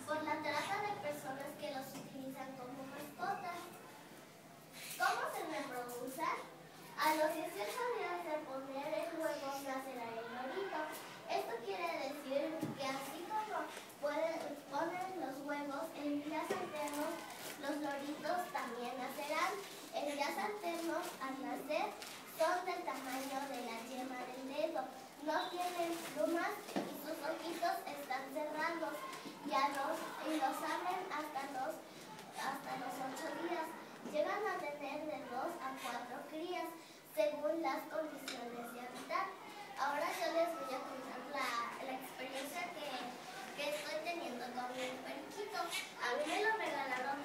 por la trata de personas que los utilizan como mascotas. ¿Cómo se reproducen? A los 18 días de poner y los abren hasta los, hasta los ocho días. Llegan a tener de dos a cuatro crías, según las condiciones de hábitat. Ahora yo les voy a contar la, la experiencia que, que estoy teniendo con mi periquito. A mí me lo regalaron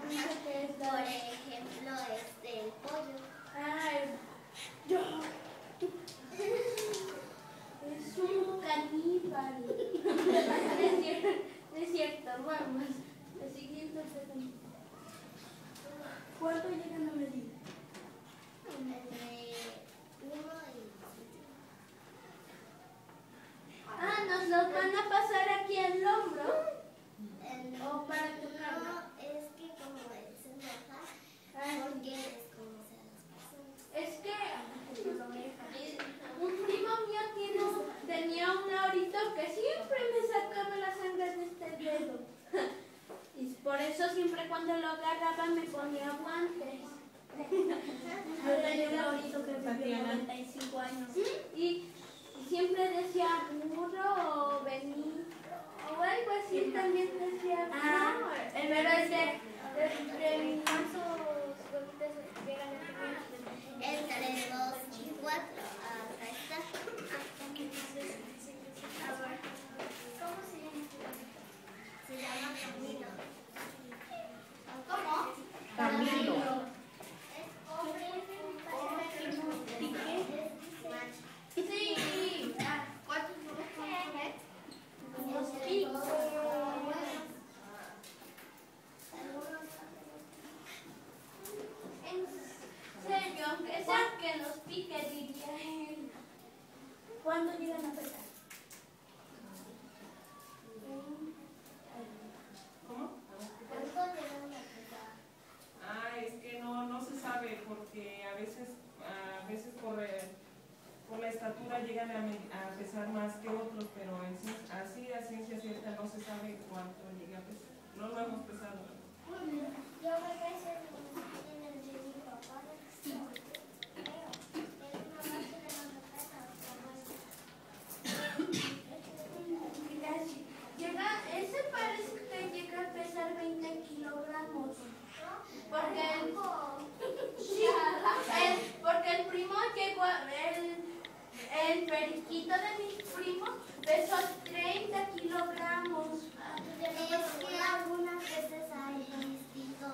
Por ejemplo, este, el pollo. Ay, yo. es un caníbal. es cierto, es cierto, vamos. Siguiente ¿Cuánto llegan a medir? Ah, nos los van a pasar aquí al hombro. O para tocarlo. siempre cuando lo agarraba me ponía guantes. Yo tenía un abuelito que vivió 95 años. Y, y, siempre decía burro o vení o algo así también. llegan a pesar. ¿Cómo? ¿Cuánto llegan a pesar? Ah, es que no, no se sabe porque a veces, a veces por, eh, por la estatura llegan a, pesar más que otros, pero en, así a ciencia cierta no se sabe cuánto llega a pesar. No lo hemos pesado. Yo me casé el de mi papá. El periquito de mi primo pesó 30 kilogramos. Es que algunas veces hay distintos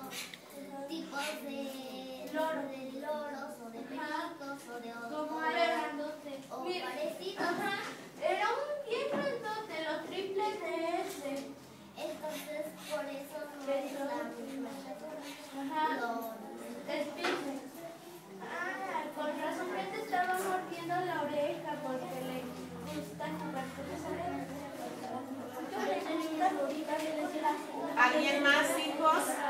tipos de, Loro. de loros o de pericos o de Como o, era o Mira, parecidos. Ajá, era un bien grandote, lo triple de ese. Entonces, por eso no es la misma estatura. Ajá. Loro. Despide. Ah, con razón que te estaba mordiendo la oreja porque le gusta jugar con esa oreja. ¿Alguien más, hijos?